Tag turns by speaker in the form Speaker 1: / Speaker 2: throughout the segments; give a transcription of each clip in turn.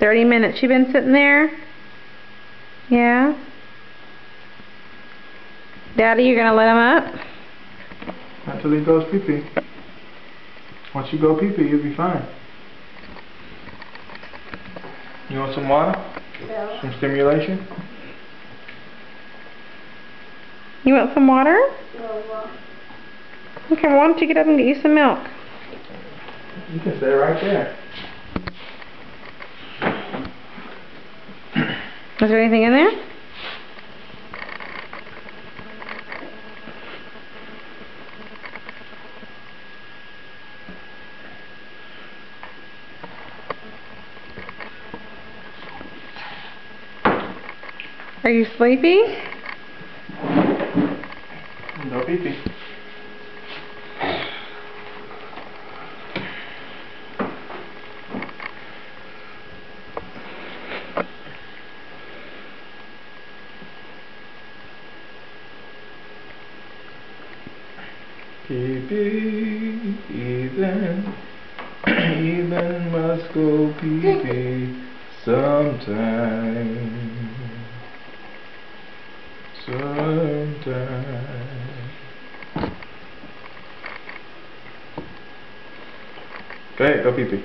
Speaker 1: 30 minutes You've been sitting there? Yeah? Daddy, you're gonna let him up?
Speaker 2: Until he goes pee pee. Once you go pee pee, you'll be fine. You want some water?
Speaker 3: No.
Speaker 2: Some stimulation?
Speaker 1: You want some water?
Speaker 3: No, Mom.
Speaker 1: Okay, why don't you get up and get you some milk?
Speaker 2: You can stay right there.
Speaker 1: Is there anything in there? Are you sleepy?
Speaker 2: No pee pee. Pee pee, Ethan, Ethan must go pee pee sometime. Sometime. Ahead, go pee pee.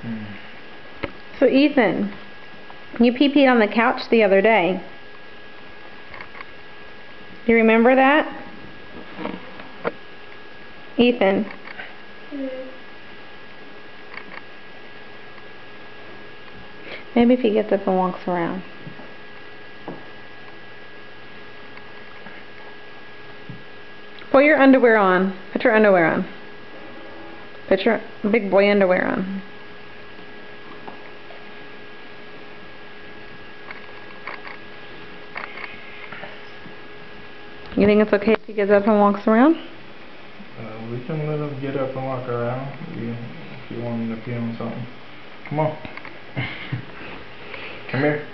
Speaker 2: Hmm.
Speaker 1: So Ethan, you pee-peed on the couch the other day. You remember that? Ethan, maybe if he gets up and walks around. Put your underwear on. Put your underwear on. Put your big boy underwear on. You think it's okay if he gets up and walks around?
Speaker 2: Uh, we can let him get up and walk around if you, want him to pee on something. Come on. Come here.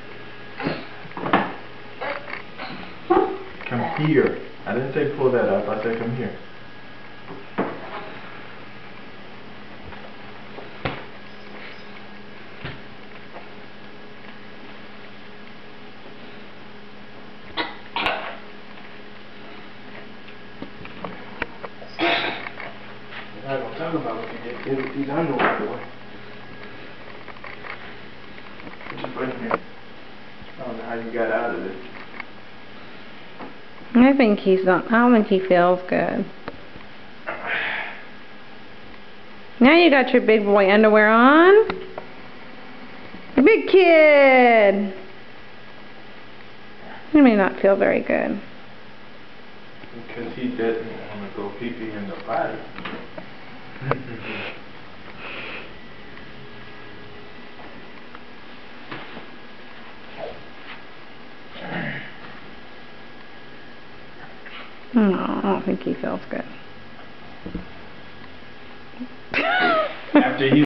Speaker 2: Come here. I didn't say pull that up, I said come here. We're not gonna talk about what you did. Get these underwear out of the way. Put your foot in here. I don't know how you got out of this.
Speaker 1: I think he's not, I don't think he feels good. Now you got your big boy underwear on. You big kid. You may not feel very good.
Speaker 2: Because he doesn't want to go pee pee in the body.
Speaker 1: No, I don't think he feels good.
Speaker 2: After he